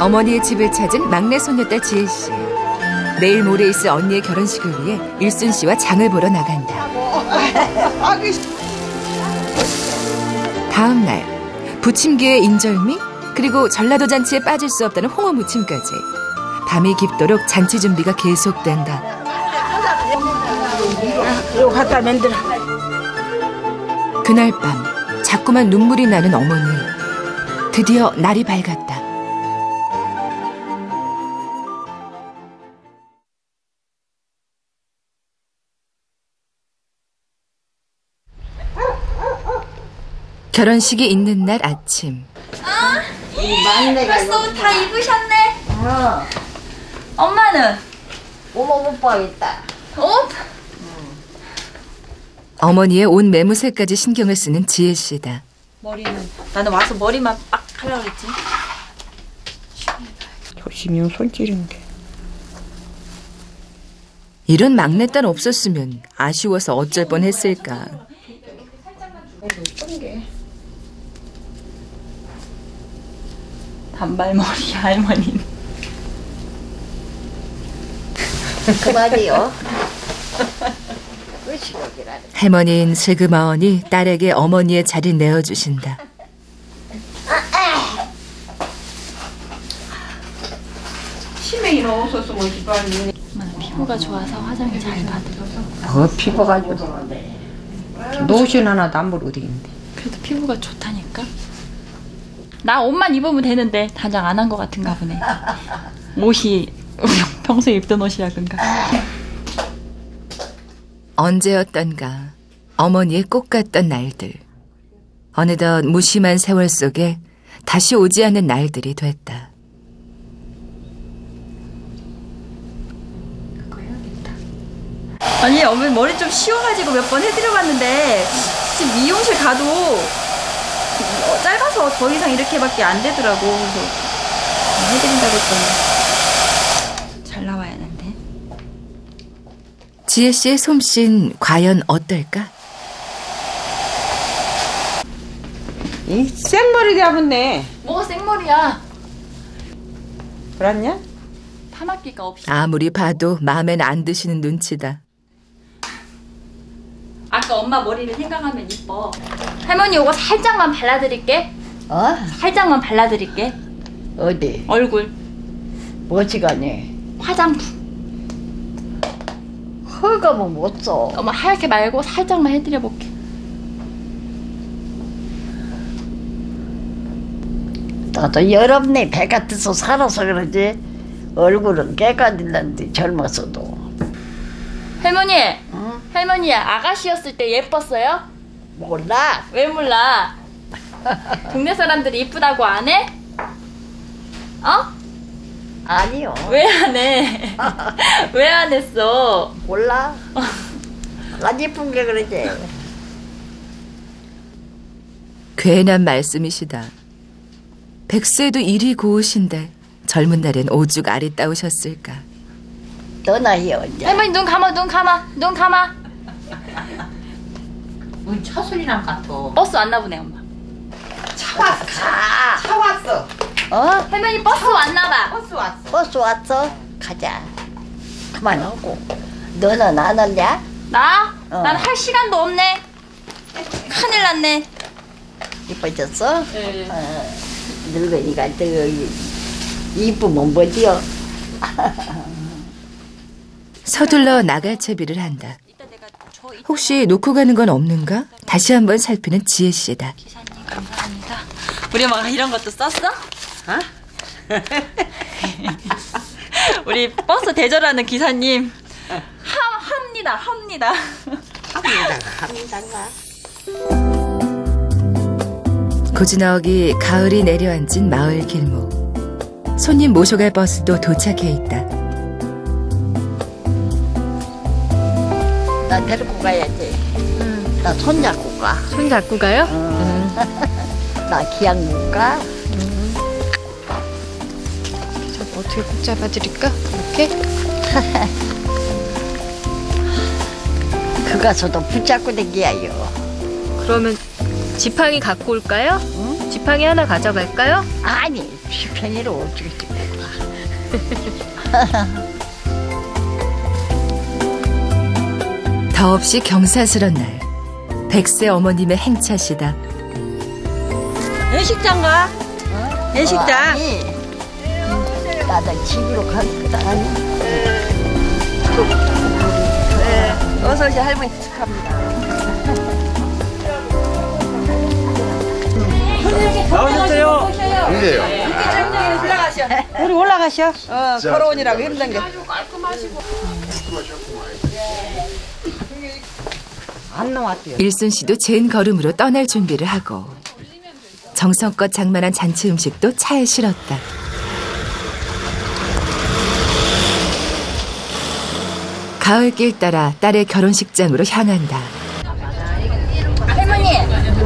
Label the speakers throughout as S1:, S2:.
S1: 어머니의 집을 찾은 막내 소녀딸 지혜 씨. 내일 모레 있을 언니의 결혼식을 위해 일순 씨와 장을 보러 나간다. 다음 날 부침개의 인절미 그리고 전라도 잔치에 빠질 수 없다는 홍어 무침까지 밤이 깊도록 잔치 준비가 계속된다.
S2: 이거 갖다 만들어.
S1: 그날 밤 자꾸만 눈물이 나는 어머니. 드디어 날이 밝았다. 결혼식이 있는 날 아침.
S3: 벌써 옷다 입으셨네. 엄마는
S2: 어머 못 봐겠다.
S3: 옷?
S1: 어머니의 옷 매무새까지 신경을 쓰는 지혜 씨다.
S3: 머리는 나는 와서 머리만 빡 하려고 그랬지.
S2: 조심히 손 찌른데.
S1: 이런 막내딸 없었으면 아쉬워서 어쩔 뻔했을까.
S3: 단발머리 할머니.
S2: 그만이요.
S1: 할머니인 슬그마언이 딸에게 어머니의 자리를 내어주신다.
S2: 치매이 없었으면 집안이.
S3: 피부가 좋아서 화장이 잘 받으셔서.
S2: 어 피부가 좋던데. 노션 하나도 안 모르겠는데.
S3: 그래도 피부가 좋다니까. 나 옷만 입으면 되는데 단장 안 한 것 같은가 보네. 옷이 평소에 입던 옷이라든가.
S1: 언제였던가 어머니의 꽃 같던 날들. 어느덧 무심한 세월 속에 다시 오지 않는 날들이 됐다.
S3: 아니 어머니 머리 좀 씌워가지고 몇 번 해드려봤는데 지금 미용실 가도 어, 짧아서 더 이상 이렇게밖에 안 되더라고. 그래서 해드린다고 했더니 잘 나와야 하는데.
S1: 지혜 씨의 솜씨는 과연 어떨까?
S2: 이 생머리 잡았네.
S3: 뭐가 생머리야?
S2: 그렇냐?
S3: 파마기가 없이.
S1: 아무리 봐도 마음엔 안 드시는 눈치다.
S3: 아까 엄마 머리를 생각하면 이뻐. 할머니 이거 살짝만 발라드릴게.
S4: 어?
S3: 살짝만 발라드릴게.
S4: 어디?
S3: 얼굴
S4: 뭐지가니?
S3: 화장품.
S4: 헐거면 못 써.
S3: 엄마 하얗게 말고 살짝만 해드려 볼게.
S4: 나도 여럽네 배 같아서 살아서 그러지. 얼굴은 깨가 질는데 젊었어도.
S3: 할머니,
S4: 응?
S3: 할머니 아가씨였을 때 예뻤어요?
S4: 몰라.
S3: 왜 몰라? 동네 사람들이 이쁘다고 안 해? 어?
S4: 아니요.
S3: 왜 안 해? 왜 안 했어?
S4: 몰라. 안 이쁜 게 그러지.
S1: 괜한 말씀이시다. 백세도 일이 고우신데 젊은 날엔 오죽 아리 따우셨을까.
S4: 너 나이 언제?
S3: 할머니 눈 감아, 눈 감아, 눈 감아.
S2: 우리 처술이랑 같아.
S3: 버스 왔나 보네 엄마.
S2: 차 왔어. 차 왔어.
S4: 어?
S3: 할머니 버스 왔나 봐.
S2: 버스 왔어.
S4: 버스 왔어? 가자. 그만하고. 너는 안 왔냐?
S3: 나?
S4: 어.
S3: 난 할 시간도 없네. 큰일 났네.
S4: 이뻐졌어?
S3: 네.
S4: 어, 늙으니까 저 이쁘면 뭐지요?
S1: 서둘러 나갈 채비를 한다. 혹시 놓고 가는 건 없는가? 다시 한번 살피는 지혜 씨다.
S3: 기사님 감사합니다. 우리 엄마가 이런 것도 썼어?
S2: 어?
S3: 우리 버스 대절하는 기사님 함 합니다 합니다.
S4: 합니다가.
S1: 고즈넉이 가을이 내려앉은 마을 길목. 손님 모셔갈 버스도 도착해 있다.
S4: 나 데리고 가야지. 나 손잡고 가.
S5: 손 잡고 가요?
S4: 나 기약 못 가.
S5: 저 어떻게 꼭 잡아드릴까? 이렇게?
S4: 그 가서도 붙잡고 댕겨요.
S5: 그러면 지팡이 갖고 올까요?
S4: 응?
S5: 지팡이 하나 가져갈까요?
S4: 아니, 편의로 어쩌겠지.
S1: 더없이 경사스런 날 백세 어머님의 행차시다
S2: 외식장 가? 외식장?
S4: 아니, 나도 집으로 가는 거다.
S6: 어서 오시 할머니 축하합니다.
S2: 우리 올라가셔.
S6: 어, 걸어오니라고 힘든 게.
S2: 안 나왔대요.
S1: 일순 씨도 젠 걸음으로 떠날 준비를 하고 정성껏 장만한 잔치 음식도 차에 실었다. 가을길 따라 딸의 결혼식장으로 향한다.
S3: 할머니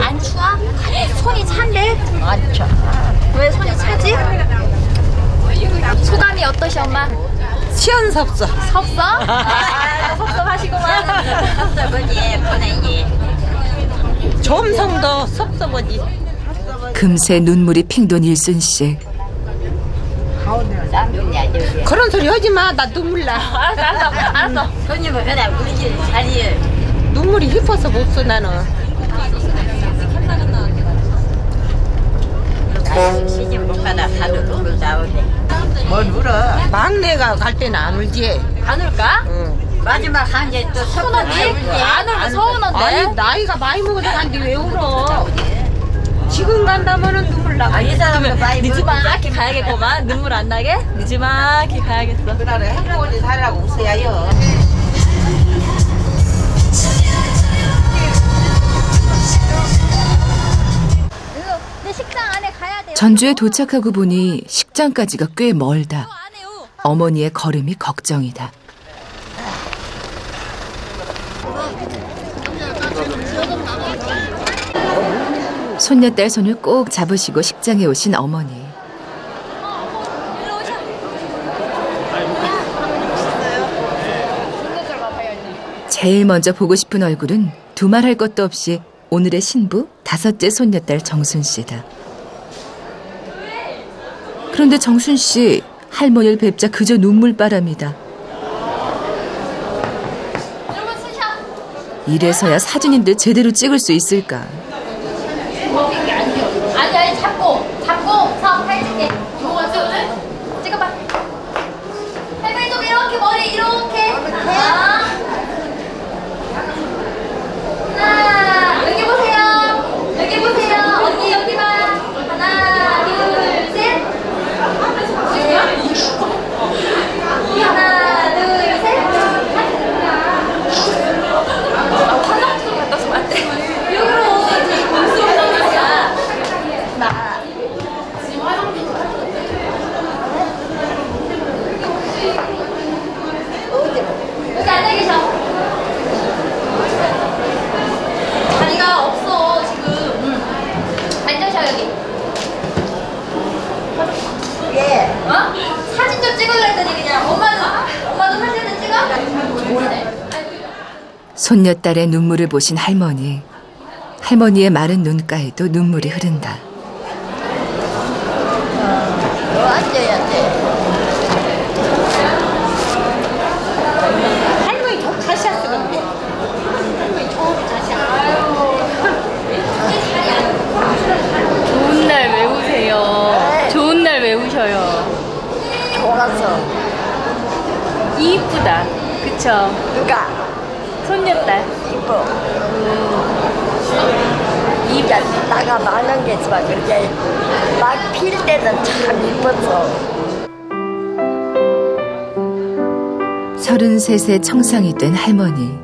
S3: 안 추워? 손이 찬데?
S4: 안 쳐.
S3: 왜 손이 차지? 소감이 어떠시 엄마?
S2: 시원섭서.
S3: 섭섭? 아, 섭섭하시구만
S4: 섭섭하지, 예쁘네,
S2: 점성도 섭섭하지.
S1: 금세 눈물이 핑돈 일순 씨.
S2: 그런 소리 하지 마. 나 눈물 나.
S3: 알았어 알았어 알았어
S4: 손님은 그냥 우리 자리에.
S2: 눈물이 힙어서 못 써, 나는.
S4: 시집 못 가다 가도 눈물 나오네. 뭘 울어?
S2: 막내가 갈 때는 안 울지.
S3: 안 올까?
S2: 응.
S4: 마지막 한개 또
S3: 서운하지? 안 울면 서운한데?
S2: 나이가 많이 먹어서 간데 왜 울어? 지금 간다면은 눈물 나.
S4: 이 사람도 많이
S3: 늦지막히 가야겠구만 눈물 안 나게? 늦지막히 가야겠어
S2: 그날에 행복하게 살라고
S3: 웃어야요.
S1: 전주에 도착하고 보니 식장까지가 꽤 멀다.
S3: 안 해요
S1: 어머니의 걸음이 걱정이다. 손녀딸 손을 꼭 잡으시고 식장에 오신 어머니. 제일 먼저 보고 싶은 얼굴은 두말할 것도 없이 오늘의 신부 다섯째 손녀딸 정순 씨다. 그런데 정순 씨 할머니를 뵙자 그저 눈물바람이다. 이래서야 사진인데 제대로 찍을 수 있을까?
S3: 아니 아니 잡고 잡고 서 팔찌게 저거 찍어 찍어봐 할머니도 이렇게 머리 이렇게 하나 하나 여기 보세요 여기 보세요 언니 여기 봐 하나 둘셋 하나 둘셋 화장품 갖다 주면 안 돼? 여기로 저기 공수 화장품이야 여기 앉아 계셔. 자리가 없어 지금. 응. 앉으셔 여기.
S4: 예.
S3: 어? 사진 좀 찍으려 했더니 그냥 엄마도 엄마도 사진 좀 찍어.
S1: 손녀딸의 눈물을 보신 할머니. 할머니의 마른 눈가에도 눈물이 흐른다.
S4: 너 앉아야 돼.
S2: 할머니 저 다시 왔으면
S5: 좋은 날왜 우세요? 좋은 날왜 우셔요?
S4: 좋아서.
S5: 이쁘다. 그쵸?
S4: 누가?
S5: 손녀딸.
S4: 이뻐. 이가 나가 많은 게지만 그렇게 막 필 때는 참 이뻐서.
S1: 서른셋의 청상이 된 할머니.